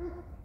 Mm-hmm.